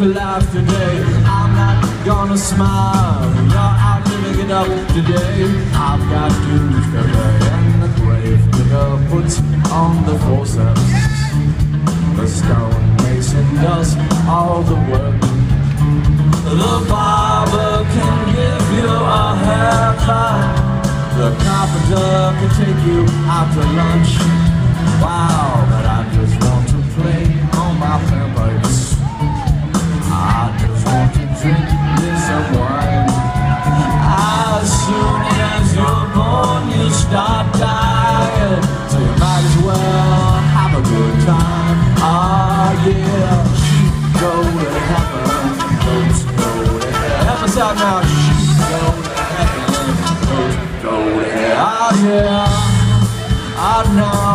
to laugh today. I'm not gonna smile. You're out living it up today. I've got to pay and the grave digger puts on the forceps. The stone mason does all the work. The barber can give you a haircut. The carpenter can take you out to lunch. Wow, Stop dying, so you might as well have a good time. Ah, yeah, sheep go to heaven, goats go to heaven. Help us out now, sheep go to heaven, goats go to heaven. Ah, yeah, I know.